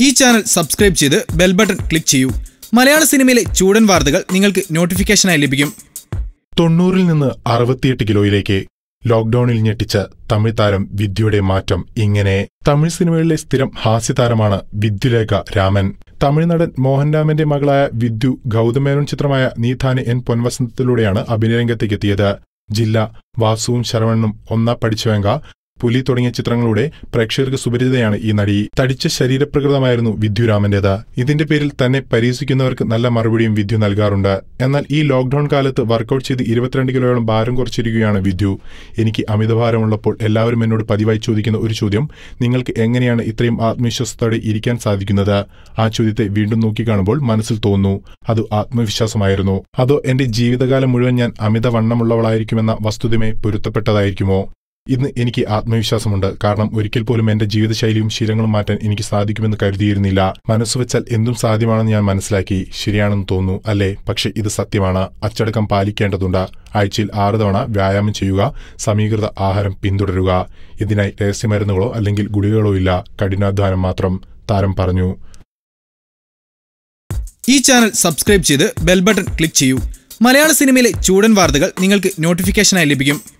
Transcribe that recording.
ഈ channel subscribe ചെയ്ത് bell button click ചെയ്യൂ. മലയാള സിനിമയിലെ ചൂടൻ വാർത്തകൾ നിങ്ങൾക്ക് നോട്ടിഫിക്കേഷനായി ലഭിക്കും. തൊണ്ണൂറിൽ നിന്ന് അറുപത്തിയെട്ട് കിലോയിലേക്ക് ലോക്ഡൌണിൽ ഞെട്ടിച്ച തമിഴ് താരം വിദ്യയുടെ മാറ്റം ഇങ്ങനെ. തമിഴ് സിനിമകളിലെ സ്ഥിരം ഹാസ്യതാരമാണ് വിദ്യുലേഖ രാമൻ. തമിഴ് നടൻ മോഹൻരാമന്റെ മകളായ വിദ്യു ഗൗതമേനോൻ ചിത്രമായ നീതാന് എൻ പൊൻവസന്തത്തിലൂടെയാണ് അഭിനയരംഗത്തേക്കെത്തിയത് ജില്ല വാസുവും ശരവണനും ഒന്നാ പഠിച്ചുവെങ്ക പുലി തുടങ്ങിയ ചിത്രങ്ങളുടെ പ്രേക്ഷകർക്ക് സുപരിചിതയാണ് ഈ നടി. തടിച്ച ശരീരപ്രകൃതമായിരുന്നു വിദ്യുരാമന്റേത്. ഇതിന്റെ പേരിൽ തന്നെ പരീക്ഷിക്കുന്നവർക്ക് നല്ല മറുപടിയും വിദ്യു നൽകാറുണ്ട്. എന്നാൽ ഈ ലോക്ഡൌൺ കാലത്ത് വർക്കൌട്ട് ചെയ്ത് ഇരുപത്തിരണ്ട് കിലോയോളം ഭാരം കുറച്ചിരിക്കുകയാണ് വിദ്യു. എനിക്ക് അമിതഭാരമുള്ളപ്പോൾ എല്ലാവരും എന്നോട് പതിവായി ചോദിക്കുന്ന ഒരു ചോദ്യം നിങ്ങൾക്ക് എങ്ങനെയാണ് ഇത്രയും ആത്മവിശ്വാസത്തോടെ ഇരിക്കാൻ സാധിക്കുന്നത്? ആ ചോദ്യത്തെ വീണ്ടും നോക്കിക്കാണുമ്പോൾ മനസ്സിൽ തോന്നുന്നു അത് ആത്മവിശ്വാസമായിരുന്നു. അതോ എന്റെ ജീവിതകാലം മുഴുവൻ ഞാൻ അമിതവണ്ണമുള്ളവളായിരിക്കുമെന്ന വസ്തുതമേ പൊരുത്തപ്പെട്ടതായിരിക്കുമോ? ഇന്ന് എനിക്ക് ആത്മവിശ്വാസമുണ്ട്. കാരണം ഒരിക്കൽ പോലും എന്റെ ജീവിതശൈലിയും ശീലങ്ങളും മാറ്റാൻ എനിക്ക് സാധിക്കുമെന്ന് കരുതിയിരുന്നില്ല. മനസ്സുവെച്ചാൽ എന്തും സാധ്യമാണെന്ന് ഞാൻ മനസ്സിലാക്കി. ശരിയാണെന്ന് തോന്നുന്നു അല്ലേ? പക്ഷെ ഇത് സത്യമാണ്. അച്ചടക്കം പാലിക്കേണ്ടതുണ്ട്. ആഴ്ചയിൽ ആറ് തവണ വ്യായാമം ചെയ്യുക സമീകൃത ആഹാരം പിന്തുടരുക. ഇതിനായി രഹസ്യമരുന്നുകളോ അല്ലെങ്കിൽ ഗുളികകളോ ഇല്ല. കഠിനാധ്വാനം മാത്രം താരം പറഞ്ഞു. ഈ ചാനൽ സബ്സ്ക്രൈബ് ചെയ്ത് ബെൽ ബട്ടൺ ക്ലിക്ക് ചെയ്യൂ. മലയാള സിനിമയിലെ ചൂടൻ വാർത്തകൾ നിങ്ങൾക്ക് നോട്ടിഫിക്കേഷനായി ലഭിക്കും.